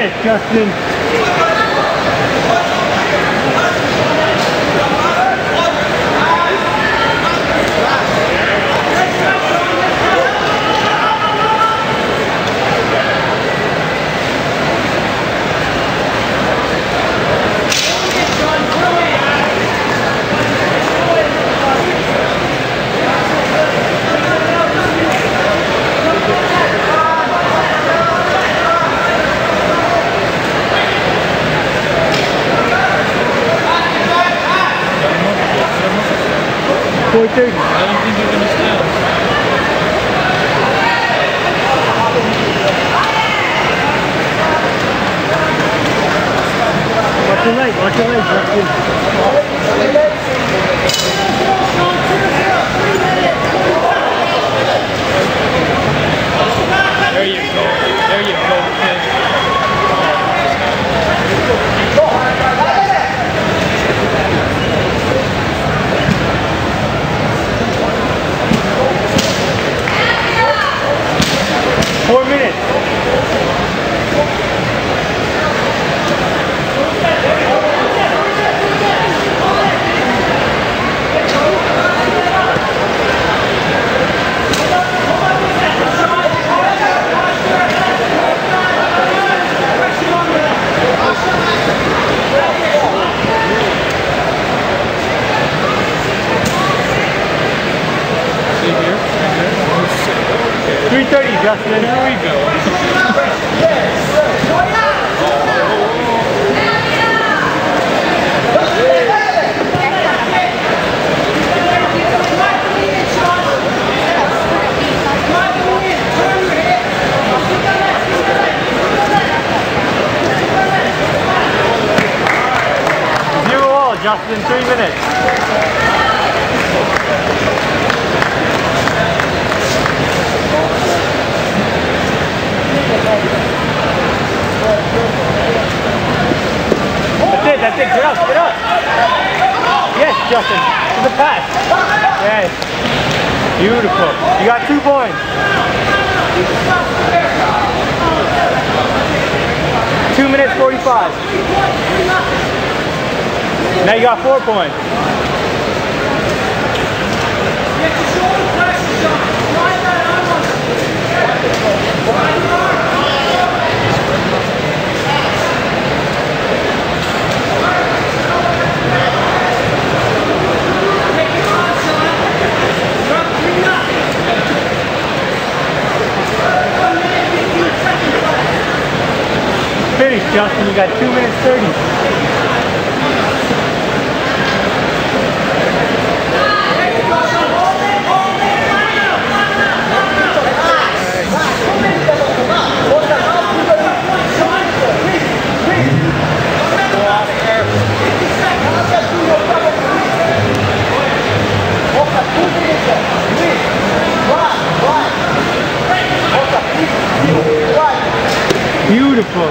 it, Justin. I don't think you're gonna stand. Watch your leg, watch your leg, Justin. There 30, Justin. Here we go. Zero all, Justin, three minutes. That's it, that's it. Get up, get up. Yes, Justin. To the pass. Yes. Beautiful. You got two points. Two minutes 45. Now you got four points. Justin. You got two minutes 30. Beautiful.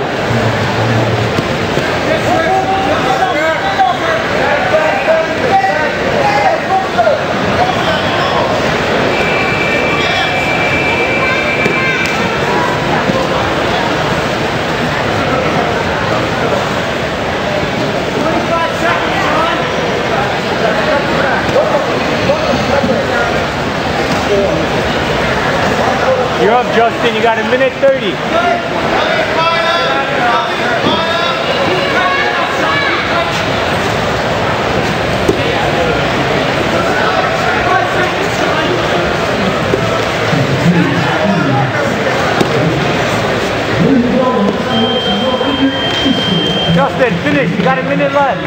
You're up, Justin. You got a minute 30. You got a minute left.